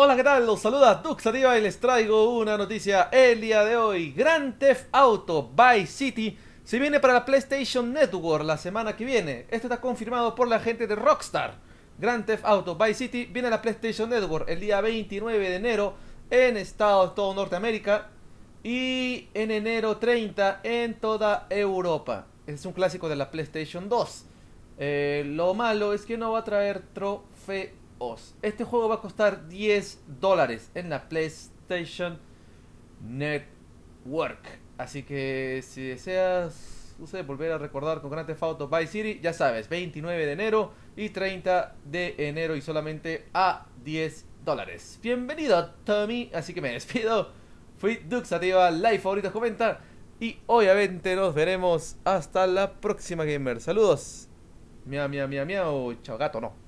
Hola, ¿qué tal? Los saluda Duxativa y les traigo una noticia el día de hoy. Grand Theft Auto Vice City se viene para la PlayStation Network la semana que viene. Esto está confirmado por la gente de Rockstar. Grand Theft Auto Vice City viene a la PlayStation Network el día 29 de enero en Estados todo Norteamérica y en enero 30 en toda Europa. Es un clásico de la PlayStation 2. Eh, lo malo es que no va a traer trofeos este juego va a costar 10 dólares en la PlayStation Network. Así que si deseas no sé, volver a recordar con Grand Theft Auto City, ya sabes, 29 de enero y 30 de enero y solamente a 10 dólares. Bienvenido Tommy, así que me despido. Fui Duxativa, like, favoritos, comenta y obviamente nos veremos hasta la próxima gamer. Saludos. Miau, miau, miau, miau. Chao gato, no.